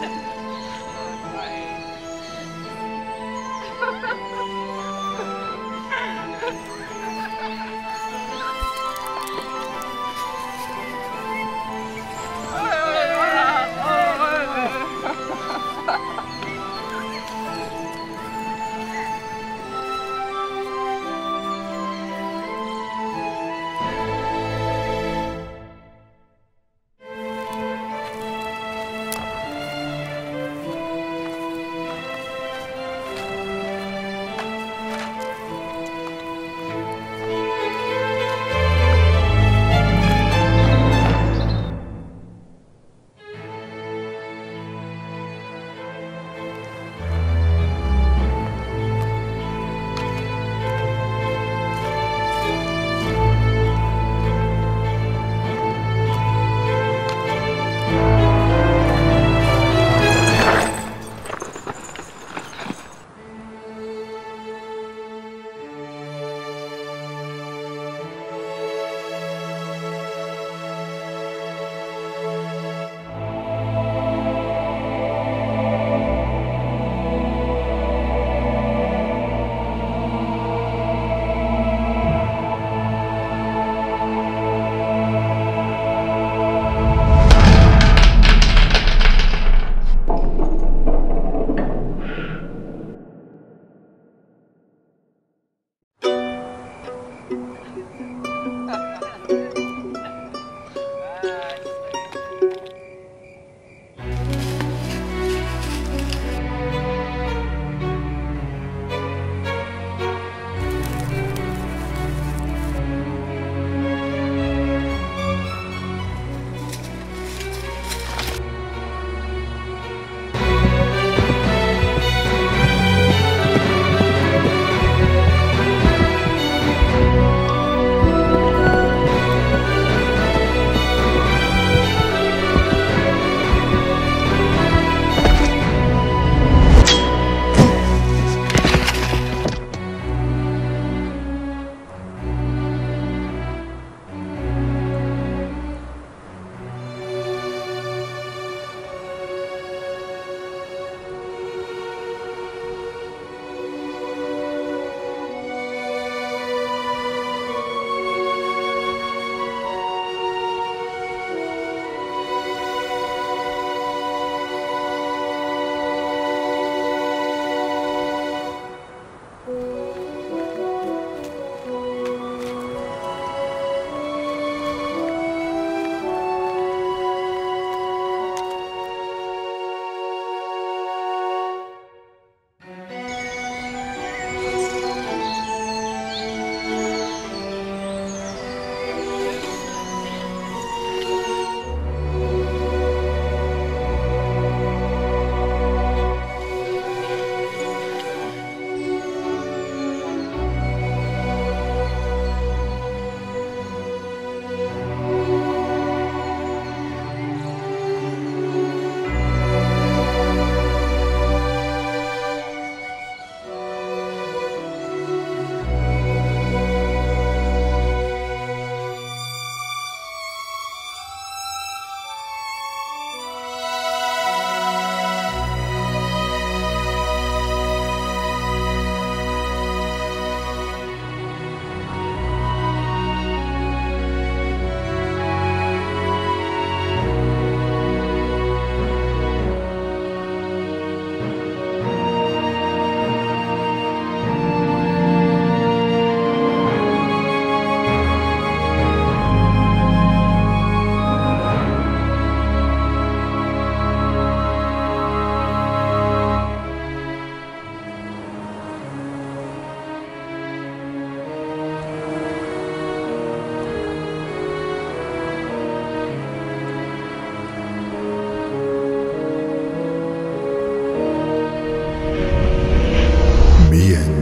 Oh, my.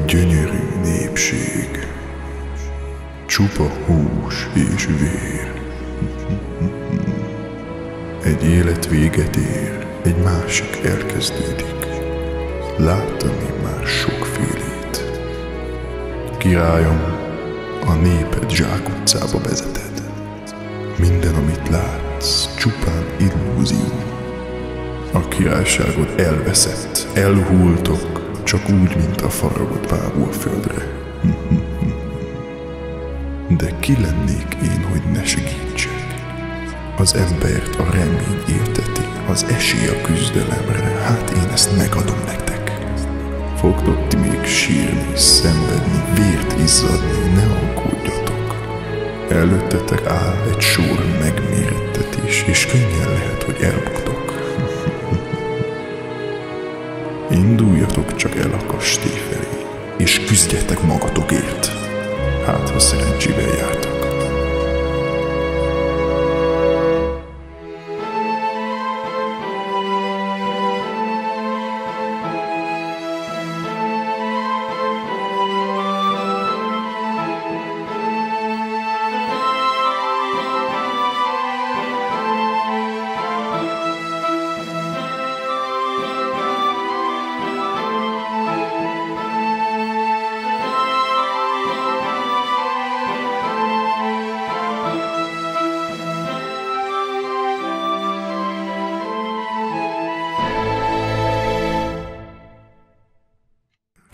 gyönyörű népség, csupa hús és vér. Egy élet véget ér, egy másik elkezdődik. Láttam én már sokfélét. Királyom, a néped zsákutcába vezeted. Minden, amit látsz, csupán illúzió. A királyságod elveszett, elhultok, csak úgy, mint a faragott bábú földre. De ki lennék én, hogy ne segítsek? Az embert a remény érteti, az esély a küzdelemre, hát én ezt megadom nektek. Fogtok ti még sírni, szenvedni, vért izzadni, ne aggódjatok. Előttetek áll egy sor megmérettetés, és könnyen lehet, hogy elbuktok. Induljatok csak el a kastély felé, és küzdjetek magatokért. Hát, ha szerencsével jártak.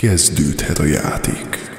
Kezdődhet a játék.